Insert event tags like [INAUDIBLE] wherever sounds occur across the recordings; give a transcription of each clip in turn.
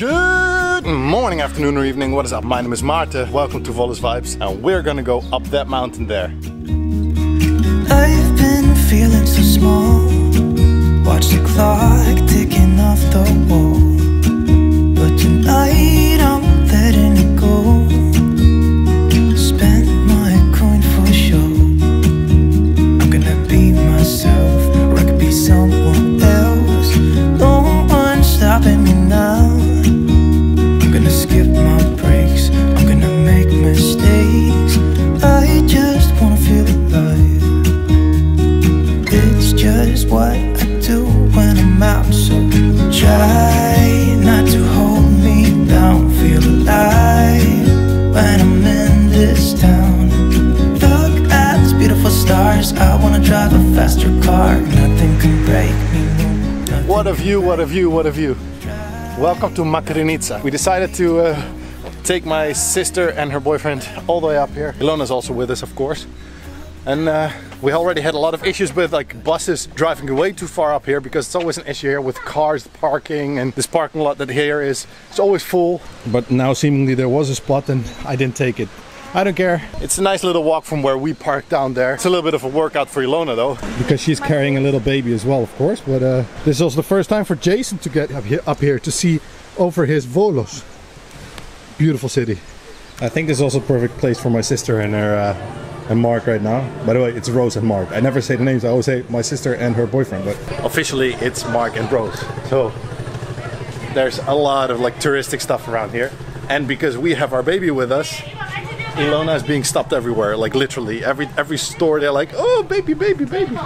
Good morning, afternoon, or evening. What is up? My name is Maarten. Welcome to Volos Vibes, and we're gonna go up that mountain there. I've been feeling so small. Watch the clock ticking off the wall. But tonight I'm view, what a view, what a view. Welcome to Makrinitsa. We decided to uh, take my sister and her boyfriend all the way up here. Ilona's also with us, of course. And uh, we already had a lot of issues with like buses driving way too far up here because it's always an issue here with cars parking and this parking lot that here is it's always full. But now seemingly there was a spot and I didn't take it. I don't care. It's a nice little walk from where we parked down there. It's a little bit of a workout for Ilona though. Because she's carrying a little baby as well, of course. But uh, this is also the first time for Jason to get up here, up here to see over his Volos. Beautiful city. I think this is also a perfect place for my sister and her uh, and Mark right now. By the way, it's Rose and Mark. I never say the names. I always say my sister and her boyfriend. But officially, it's Mark and Rose. So there's a lot of like touristic stuff around here. And because we have our baby with us, Ilona is being stopped everywhere. Like literally, every every store they're like, "Oh, baby, baby, baby."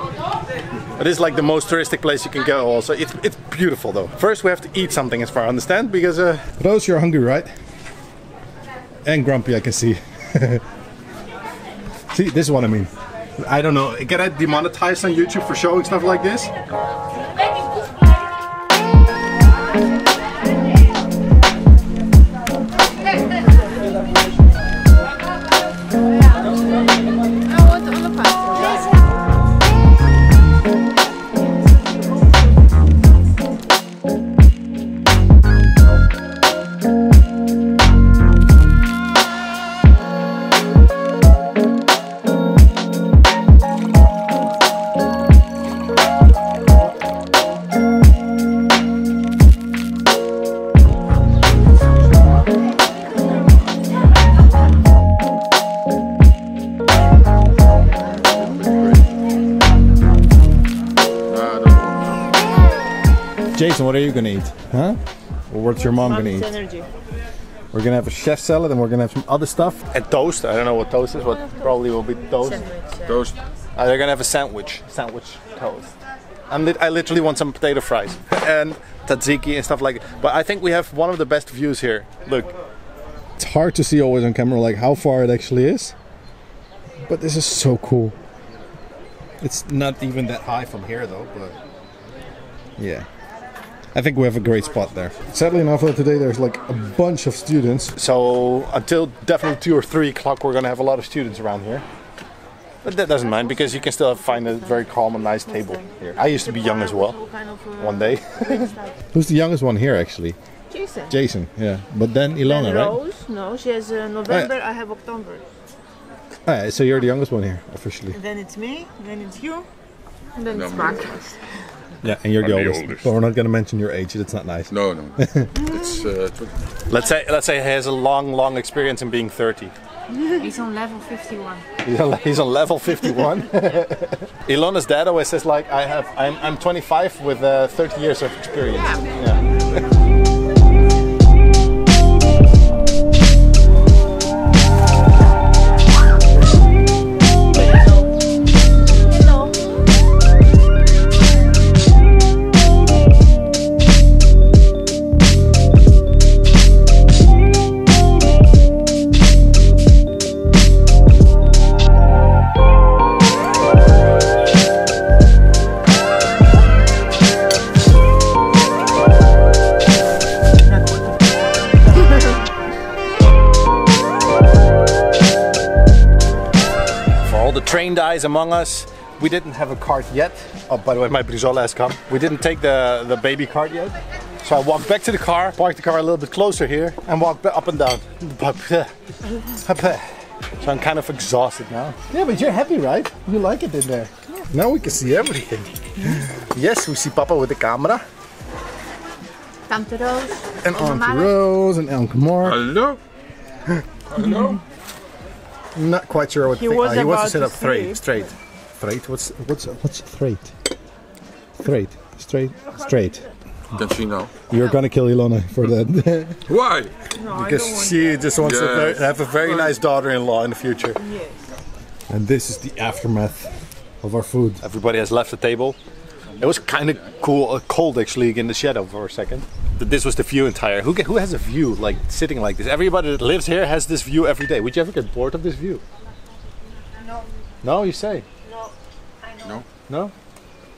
It is like the most touristic place you can go. Also, it's it's beautiful though. First, we have to eat something, as far as I understand, because uh, Rose, you're hungry, right? And grumpy, I can see. [LAUGHS] see, this is what I mean. I don't know. Get I demonetized on YouTube for showing stuff like this? Jason, what are you gonna eat? Huh? Or what's your mom gonna eat? energy. We're gonna have a chef salad and we're gonna have some other stuff. And toast. I don't know what toast is, but probably will be toast. Toast. Uh, they're gonna have a sandwich. Sandwich toast. I'm lit- I literally want some potato fries and tzatziki and stuff like that. But I think we have one of the best views here. Look. It's hard to see always on camera like how far it actually is. But this is so cool. It's not even that high from here though, but yeah. I think we have a great spot there. Sadly enough, though, today there's like a bunch of students. So until definitely two or three o'clock, we're gonna have a lot of students around here. But that doesn't mind because you can still find a very calm and nice table here. I used to be young as well, one day. [LAUGHS] Who's the youngest one here, actually? Jason. Jason, yeah. But then Ilona, Then right? Rose, no, she has uh, November, I have October. Ah, so you're the youngest one here, officially. Then it's me, then it's you, and then it's Mark. Yeah, and you're the I'm the oldest. oldest. But we're not gonna mention your age. It's not nice. No, no. [LAUGHS] it's uh, Let's say let's say he has a long, long experience in being 30. He's on level 51. He's on, he's on level 51. [LAUGHS] Ilona's dad always says like I have I'm, I'm 25 with uh, 30 years of experience. Yeah. For [LAUGHS] trained among us, we didn't have a cart yet. Oh, by the way, my Brizola has come. We didn't take the, the baby cart yet. So I walked back to the car, parked the car a little bit closer here, and walked up and down. Uh, uh, so I'm kind of exhausted now. Yeah, but you're happy, right? You like it in there. Now we can see everything. yes, we see Papa with the camera. Tante Roos. And Oma Aunt Rose and Elke Moore. Hallo? Hallo? Not quite sure what He thing- uh, was oh, he wants to set sit to up straight. sleep. Straight. Straight. What's what's what's straight? Straight. Straight. Straight. Can she know? You're gonna kill Ilona for that. [LAUGHS] Why? No, I don't want because she just wants to Yes. ver- have a very nice daughter-in-law in the future. Yes. And this is the aftermath of our food. Everybody has left the table. It was kind of cool, uh, cold actually in the shadow for a second. Th- This was the view entire. Who who has a view like sitting like this? Everybody that lives here has this view every day. Would you ever get bored of this view? No. No, you say. No, I know. No. No.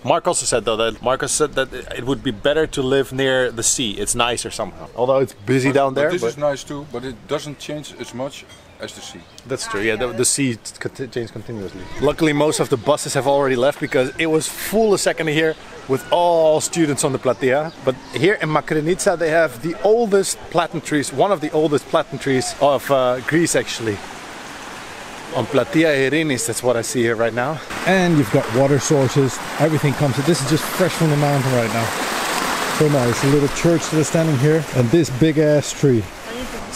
Mark also said though that Marcus said that it would be better to live near the sea. It's nicer somehow. Although it's busy down But there. this but- is nice too, but it doesn't change as much as the sea. That's true. Yeah, the, the sea conti- changes continuously. Luckily, most of the buses have already left because it was full a second here with all students on the platea. But here in Makrinitsa, they have the oldest platen trees, one of the oldest platen trees of uh, Greece, actually. On Platea Irinis, that's what I see here right now. And you've got water sources. Everything comes. This is just fresh from the mountain right now. So nice. A little church that is standing here, and this big ass tree.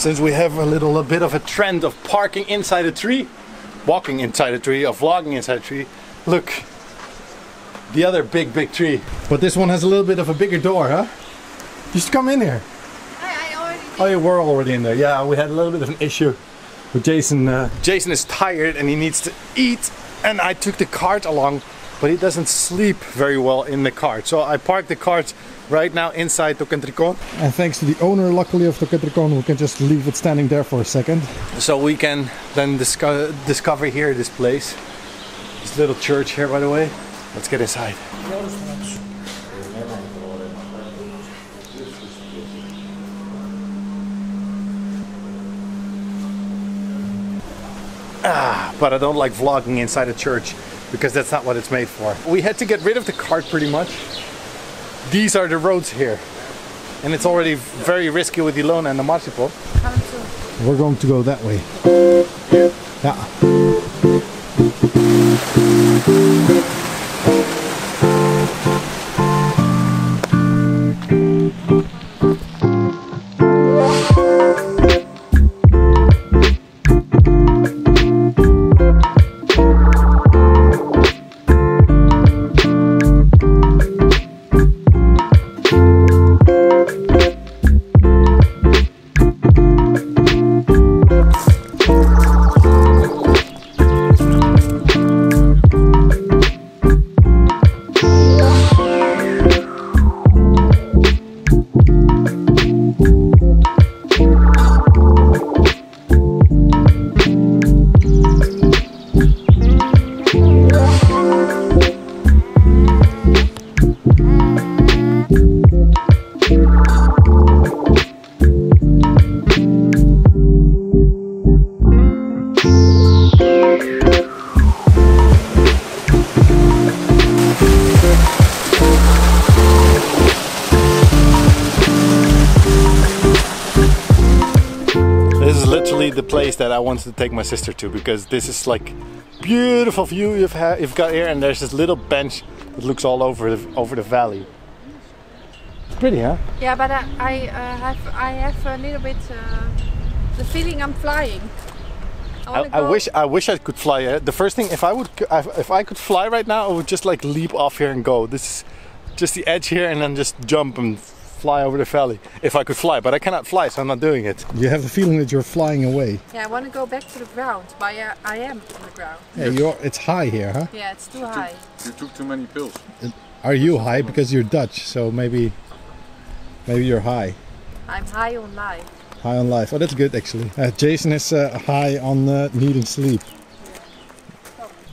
Since we have a little a bit of a trend of parking inside a tree, walking inside a tree, or vlogging inside a tree, look, the other big, big tree. But this one has a little bit of a bigger door, huh? Just come in here. I, I already Oh, you were already in there. Yeah, we had a little bit of an issue with Jason. Uh, Jason is tired and he needs to eat, and I took the cart along, but he doesn't sleep very well in the cart. So I parked the cart right now inside To Kentriko. And thanks to the owner, luckily, of To Kentriko, we can just leave it standing there for a second. So we can then disco- discover here this place. This little church here, by the way. Let's get inside. Ah, but I don't like vlogging inside a church because that's not what it's made for. We had to get rid of the cart pretty much. These are the roads here. And it's already very risky with Ilona and the Marsipo. We're going to go that way. Yeah. That I wanted to take my sister to because this is like beautiful view you've you've got here, and there's this little bench that looks all over the over the valley. It's pretty, huh? Yeah, but I, I uh, have I have a little bit uh, the feeling I'm flying. I, I, I wish I wish I could fly. Uh, the first thing, if I would, if I could fly right now, I would just like leap off here and go. This is just the edge here, and then just jump and fly over the valley. If I could fly, but I cannot fly, so I'm not doing it. You have the feeling that you're flying away. Yeah, I want to go back to the ground, but I, I am on the ground. Yeah, you're. It's high here, huh? Yeah, it's too high. You took too many pills. Are you high because you're Dutch? So maybe, maybe you're high. I'm high on life. High on life. Oh, that's good actually. Uh, Jason is uh, high on uh, needing sleep.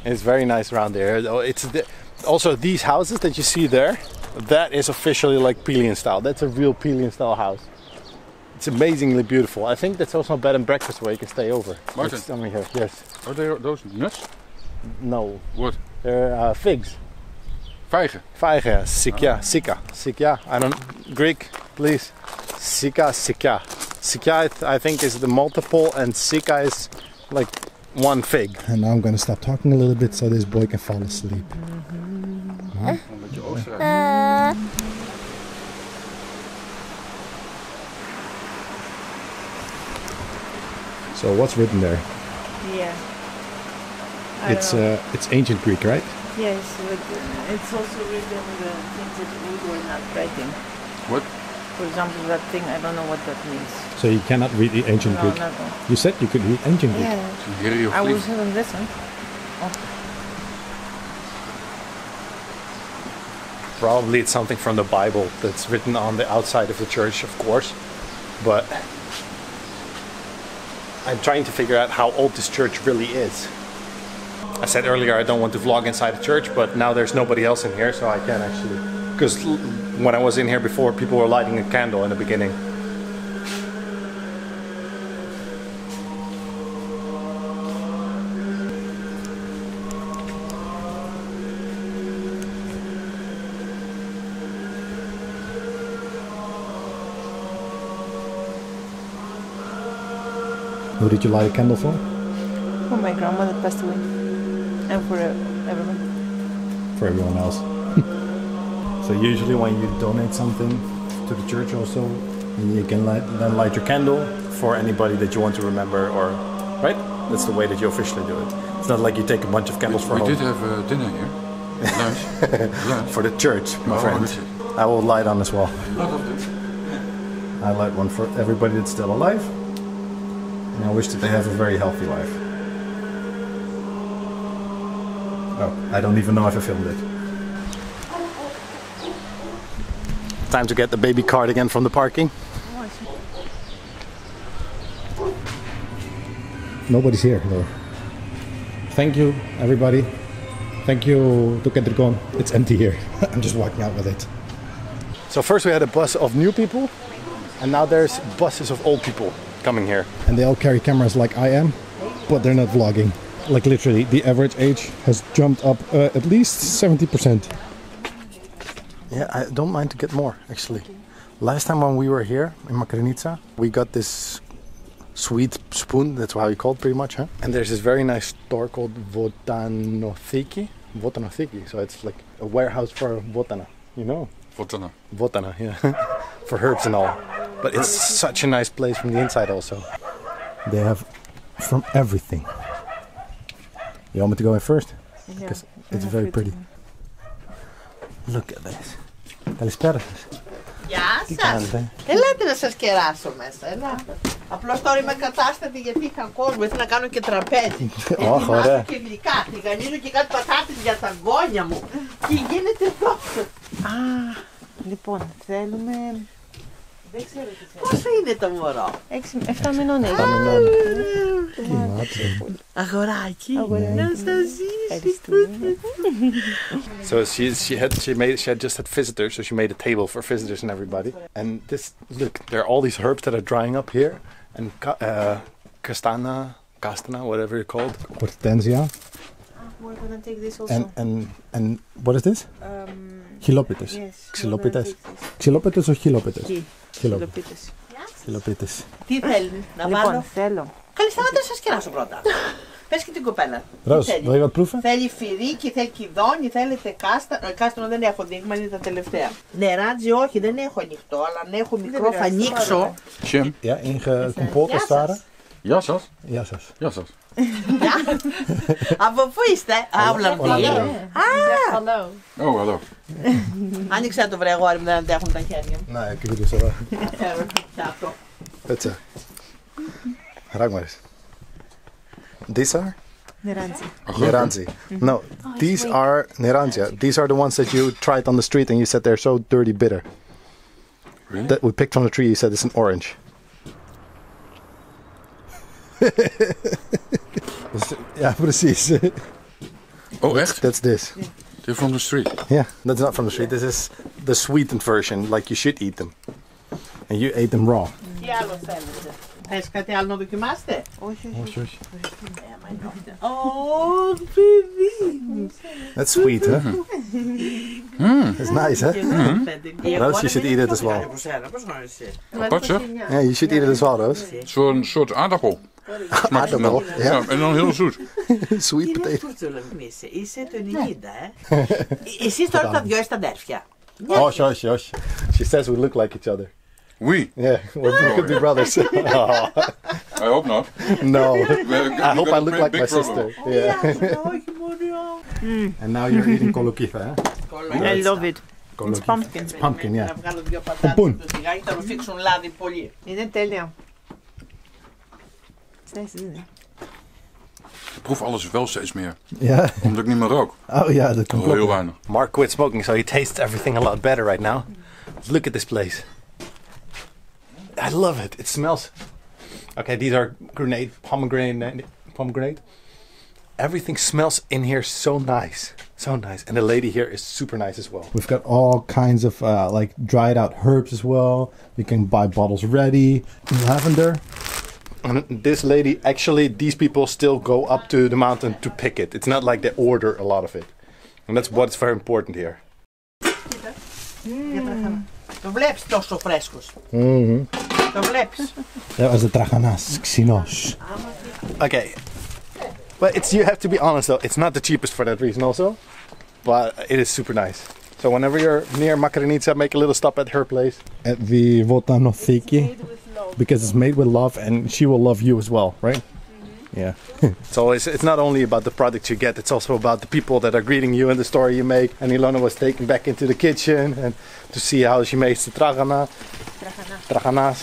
It's very nice around there. It's the, also these houses that you see there. That is officially like Pelion style. That's a real Pelion style house. It's amazingly beautiful. I think that's also a bed and breakfast where you can stay over. Martin. It's down here. Yes. Are there those nuts? No. What? They're uh, figs. Vijgen. Vijgen. Sikya. Sika. Ah. Sikya. I don't. Greek. please. Sika, sika. Sika, I, think, is the multiple, and sika is like one fig. And now I'm gonna stop talking a little bit so this boy can fall asleep. Mm-hmm. Een beetje Oostenrijk. Eh, So what's written there? Yeah. I It's uh, it's ancient Greek, right? yes, but uh, it's also written in the things that we were not writing. What? For example, that thing, I don't know what that means. So you cannot read the ancient No, Greek. no, no. You said you could read ancient Greek. Yeah, Een I was hieroglyph. having listened. Probably it's something from the Bible that's written on the outside of the church, of course. But I'm trying to figure out how old this church really is. I said earlier I don't want to vlog inside the church, but now there's nobody else in here, so I can actually. Because when I was in here before, people were lighting a candle in the beginning. Who did you light a candle for? For my grandmother passed away. And for uh, everyone. For everyone else. [LAUGHS] so usually when you donate something to the church also, you can light, then light your candle for anybody that you want to remember or right? That's the way that you officially do it. It's not like you take a bunch of candles for We home. did have uh, dinner here. Lunch. [LAUGHS] Lunch. For the church, my Oh, friend. I will light on as well. Lot of it. I light one for everybody that's still alive. And I wish that they have a very healthy life. Oh, I don't even know if I filmed it. Time to get the baby cart again from the parking. Nobody's here though. Thank you, everybody. Thank you to Kedrikon. It's empty here. [LAUGHS] I'm just walking out with it. So first we had a bus of new people, and now there's buses of old people coming here. And they all carry cameras like I am, but they're not vlogging. Like literally, the average age has jumped up uh, at least 70%. Yeah, I don't mind to get more actually. Last time when we were here in Makrinitsa, we got this sweet spoon, that's how you call it pretty much, huh? And there's this very nice store called Votanothiki. Votanothiki, so it's like a warehouse for Votana, you know? Votana. Votana, yeah. [LAUGHS] for herbs and all. But it's such a nice place from the inside also. They have from everything. You want me to go in first? Because it's very pretty. Look at this. Καλησπέρα σας. Γεια Τι σας. κάνετε. Ελάτε να σας κεράσω μέσα. Ελάτε. Απλώς τώρα είμαι κατάστατη γιατί είχα κόσμο. Ήθελα να κάνω και τραπέζι. Ωχ, ωραία. και γλυκά. Τηγανίζω και κάτι πατάτες για τα γόνια μου. Τι γίνεται εδώ. Α, λοιπόν, θέλουμε Δεν ξέρω τι θέλει. Πόσο είναι το μωρό. 7 μηνών έχει. Αγοράκι. Αγοράκι. Να σας ζήσει. Ευχαριστούμε. So she she had she made she had just had visitors, so she made a table for visitors and everybody. And this look, there are all these herbs that are drying up here, and ca- uh, castana, castana, whatever it's called, hortensia, We're gonna take this also. and and and what is this? Um, Chilopitis. yes. Xylopites. Chilopitis or chilopitis? Chi. Chilopitis. Χιλοπίτες. Chilopitis. Τι θέλει να Λοιπόν, βάλω; θέλω. Καλή σταμάτα να σας κεράσω πρώτα. [LAUGHS] Πες και την κοπέλα. Τι Roos, θέλει; wil je wat proeven? Θέλει φυρίκι, θέλει κυδόνι, θέλετε κάστανο. Ε, Κάστανο δεν έχω δείγμα, είναι τα τελευταία. Νεράτζι όχι, δεν έχω ανοιχτό, αλλά αν έχω μικρό θα πειράζει, ανοίξω. Jam. Ja, ingecompoot als het ware. Ja, zas. Ja, zus. Ja, zas. Από πού είστε, Αύλα Holland. Hallo. Oh, hallo. Άνοιξε το βρε αγόρι μου, δεν αντέχουν τα χέρια μου. Nee, ik doe het zo wel. Ε, αυτό. Putsen. Ruik maar eens. These are? Νεράντζι. Neranzi. No, these are Neranzia. These are the ones that you tried on the street and you said they're so dirty bitter. Really? That we picked from the tree, you said it's an orange. [LAUGHS] ja, precies. Oh, echt? That's this. They're from the street. Yeah, that's not from the street. This is the sweetened version, like you should eat them. And you ate them raw. Τι άλλο θέλετε. Θες κάτι άλλο να δοκιμάσετε. Όχι, όχι. όχι. Ε, μα Ω, παιδί. That's sweet, huh? [LAUGHS] It's nice, huh? Roos, you should eat it as well. Apart zeg. Yeah, you should eat it as well, Roos. Zo'n soort aardappel. Smaakt het wel. Aardappel, Ja, ja. en dan heel zoet. Sweet Είναι potato. αυτό το λέμε. Είσαι, είσαι το 90, ε. Εσείς τώρα τα δυο είστε αδέρφια. Hush, hush, hush. She says we look like each other. Oui, Yeah, well, we could be brothers. [LAUGHS] Oh, I hope not. no. [LAUGHS] We- I hope I we got a look big- like big my problem. sister. Yeah. Όχι, μωρό. And now you're eating kolokifa, huh? I love it. It's pumpkin. Pumpkin, yeah. Να βγάλω δύο It's nice, isn't it? Ik proef alles wel steeds meer. Yeah. Omdat ik niet meer rook. Oh, yeah, that Oh, heel weinig. Mark quit smoking, so he tastes everything a lot better right now. Look at this place. I love it. It smells. Okay, these are grenade pomegranate. Pomegranate. Everything smells in here so nice, so nice, and the lady here is super nice as well. We've got all kinds of uh, like dried out herbs as well. You can buy bottles ready. Lavender. And this lady, actually, these people still go up to the mountain to pick it. It's not like they order a lot of it. And that's what's very important here. Mm. Mm-hmm. [LAUGHS] That was the τραχανάς, xinos. Okay. But it's you have to be honest though, it's not the cheapest for that reason also. But it is super nice. So whenever you're near Makrinitsa, make a little stop at her place. At the Votanothiki. Because it's made with love and she will love you as well, right? Mm-hmm. Yeah. [LAUGHS] It's always it's not only about the product you get, it's also about the people that are greeting you and the story you make. And Ilona was taken back into the kitchen and to see how she makes the tragana. Traganas.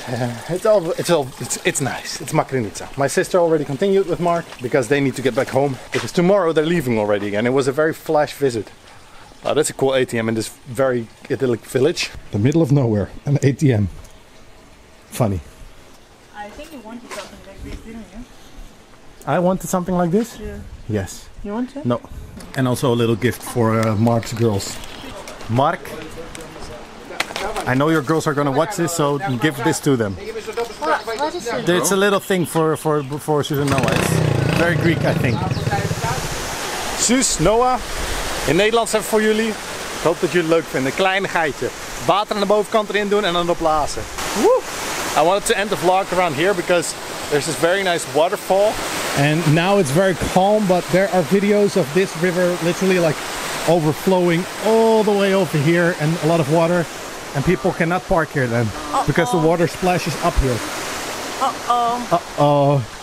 [LAUGHS] It's all it's all it's, it's nice. It's Makrinitsa. My sister already continued with Mark because they need to get back home. Because tomorrow they're leaving already again. It was a very flash visit. Oh, that's a cool ATM in this very idyllic village. The middle of nowhere. An ATM. Funny. I think you wanted something like this, didn't you? I wanted something like this? Yeah. Yes. You want to? No. And also a little gift for uh, Mark's girls. Mark, I know your girls are gonna watch this, so give this to them. What is it? It's a little thing for for for Susan Noah. It's very Greek, I think. Suus, Noah, in Nederlands hebben we voor jullie. Ik hoop dat jullie het leuk vinden. Een kleinigheidje. Water aan de bovenkant erin doen en dan opblazen. Woo! I wanted to end the vlog around here because there's this very nice waterfall. And now it's very calm, but there are videos of this river literally like overflowing all the way over here and a lot of water. And people cannot park here then because the water splashes up here. Uh-oh. Uh-oh.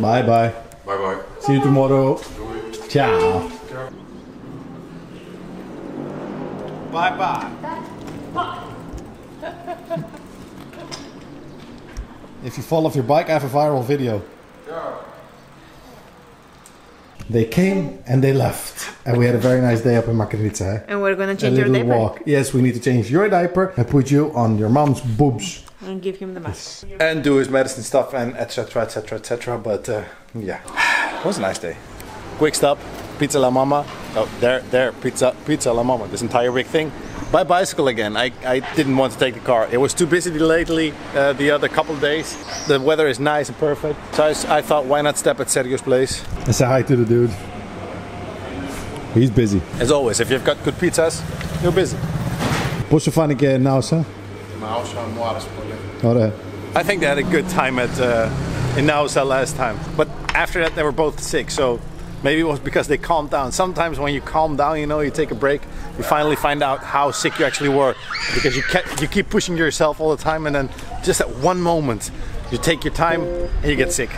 Bye bye. Bye bye. See you tomorrow. Ciao. Bye bye. If you fall off your bike, I have a viral video. They came and they left. And we had a very nice day up in Makarica. Eh? And we're gonna A change your diaper walk. Yes, we need to change your diaper and put you on your mom's boobs. And give him the mask. And do his medicine stuff and etc etc etc. But uh, yeah, it was a nice day. Quick stop, Pizza La Mama. Oh, there, there, Pizza, Pizza La Mama. This entire big thing. By bicycle again. I, I didn't want to take the car. It was too busy lately. Uh, the other couple of days. The weather is nice and perfect. So I, I thought, why not step at Sergio's place? And say hi to the dude. He's busy. As always, if you've got good pizzas, you're busy. Posso fare anche I think they had a good time at uh, in Naousa last time, but after that they were both sick. So maybe it was because they calmed down. Sometimes when you calm down, you know, you take a break, you finally find out how sick you actually were because you kept, you keep pushing yourself all the time, and then just at one moment you take your time and you get sick.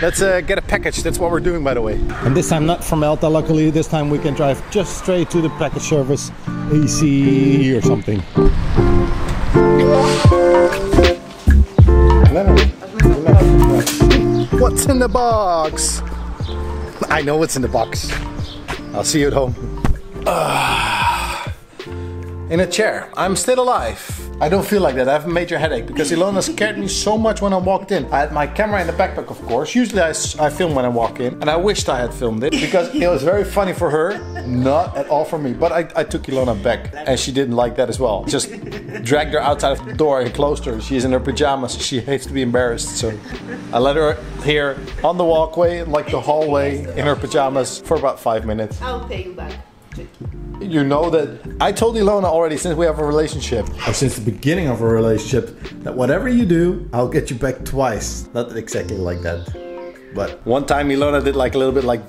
Let's uh, get a package. That's what we're doing, by the way. And this time not from Elta, luckily. This time we can drive just straight to the package service, AC or something. What's in the box? I know what's in the box. I'll see you at home. Ah. [SIGHS] in a chair. I'm still alive. I don't feel like that. I have a major headache because Ilona scared me so much when I walked in. I had my camera in the backpack, of course. Usually I, I film when I walk in, and I wished I had filmed it because it was very funny for her, not at all for me. But I, I took Ilona back, and she didn't like that as well. Just dragged her outside of the door and closed her. She's in her pajamas. She hates to be embarrassed, so I let her here on the walkway, like the hallway, in her pajamas for about five minutes. I'll pay you back. You know that I told Ilona already since we have a relationship, or since the beginning of a relationship, that whatever you do, I'll get you back twice. Not exactly like that. But one time Ilona did like a little bit like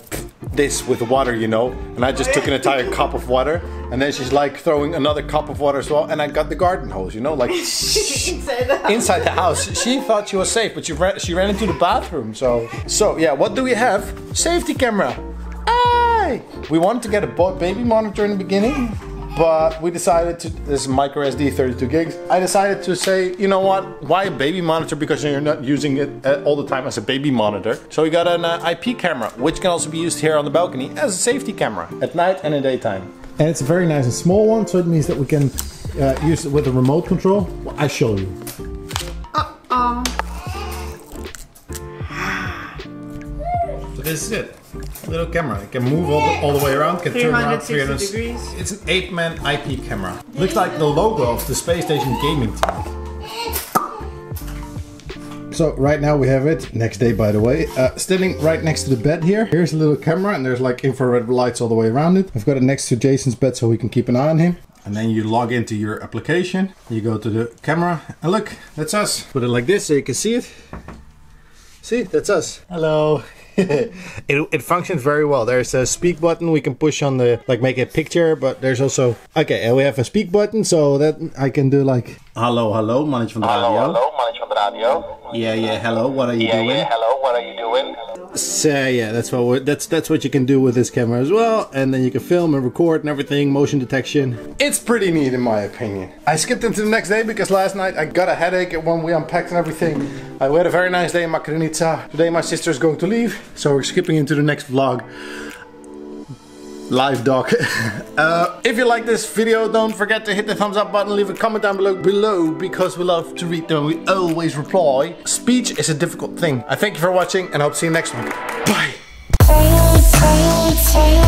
this with water, you know, and I just took an entire [LAUGHS] cup of water, and then she's like throwing another cup of water as well, and I got the garden hose, you know, like [LAUGHS] inside the house. She thought she was safe, but she ran, she ran into the bathroom. So, so yeah, what do we have? Safety camera. Aye! We wanted to get a baby monitor in the beginning, but we decided to. This micro SD 32 gigs. I decided to say, you know what? Why a baby monitor? Because you're not using it uh, all the time as a baby monitor. So we got an uh, IP camera, which can also be used here on the balcony as a safety camera at night and in daytime. And it's a very nice and small one, so it means that we can uh, use it with a remote control. Well, I show you. So this is it. Little camera. It can move all the, all the way around. Can turn around 360 300 degrees. It's an eight-man IP camera. Looks like the logo of the Space Station Gaming Team. So right now we have it. Next day, by the way, uh, standing right next to the bed here. Here's a little camera, and there's like infrared lights all the way around it. I've got it next to Jason's bed so we can keep an eye on him. And then you log into your application. You go to the camera, and look, that's us. Put it like this so you can see it. See, that's us. Hello. [LAUGHS] it, it functions very well. There's a speak button we can push on the like make a picture, but there's also okay, and we have a speak button so that I can do like hello, hello, mannetje van de radio. Hallo, mannetje van de radio. Yeah, yeah, hello. What are you Yeah, doing? yeah, hello, what are you doing? So yeah, that's what we're, that's that's what you can do with this camera as well, and then you can film and record and everything, motion detection. It's pretty neat in my opinion. I skipped into the next day because last night I got a headache when we unpacked and everything. I had a very nice day in Makrinitsa. Today my sister is going to leave, so we're skipping into the next vlog. Live dog. [LAUGHS] uh, if you like this video, don't forget to hit the thumbs up button, leave a comment down below, below because we love to read them. We always reply. Speech is a difficult thing. I thank you for watching and I hope to see you next one. Bye. Bye.